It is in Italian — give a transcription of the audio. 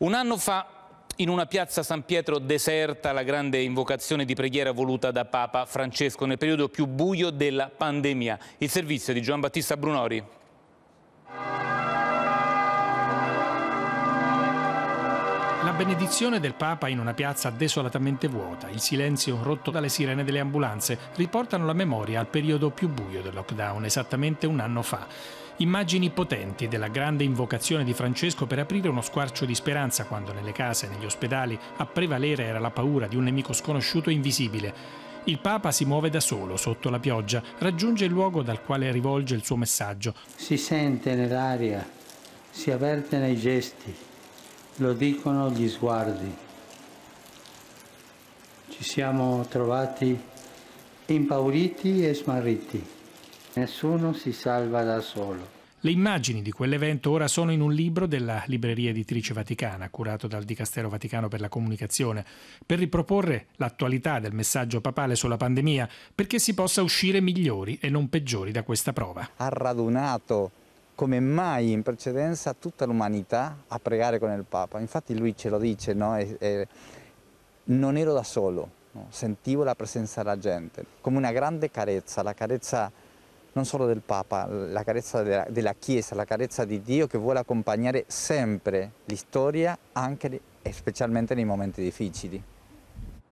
Un anno fa, in una piazza San Pietro deserta, la grande invocazione di preghiera voluta da Papa Francesco nel periodo più buio della pandemia. Il servizio di Giovan Battista Brunori. La benedizione del Papa in una piazza desolatamente vuota, il silenzio rotto dalle sirene delle ambulanze, riportano la memoria al periodo più buio del lockdown, esattamente un anno fa. Immagini potenti della grande invocazione di Francesco per aprire uno squarcio di speranza quando nelle case, negli ospedali, a prevalere era la paura di un nemico sconosciuto e invisibile. Il Papa si muove da solo, sotto la pioggia, raggiunge il luogo dal quale rivolge il suo messaggio. Si sente nell'aria, si avverte nei gesti, lo dicono gli sguardi. Ci siamo trovati impauriti e smarriti. Nessuno si salva da solo. Le immagini di quell'evento ora sono in un libro della Libreria Editrice Vaticana, curato dal Dicastero Vaticano per la Comunicazione, per riproporre l'attualità del messaggio papale sulla pandemia, perché si possa uscire migliori e non peggiori da questa prova. Ha radunato come mai in precedenza tutta l'umanità a pregare con il Papa. Infatti lui ce lo dice, no? e, e non ero da solo, no? sentivo la presenza della gente, come una grande carezza, la carezza non solo del Papa, la carezza della, della Chiesa, la carezza di Dio che vuole accompagnare sempre l'istoria anche e specialmente nei momenti difficili.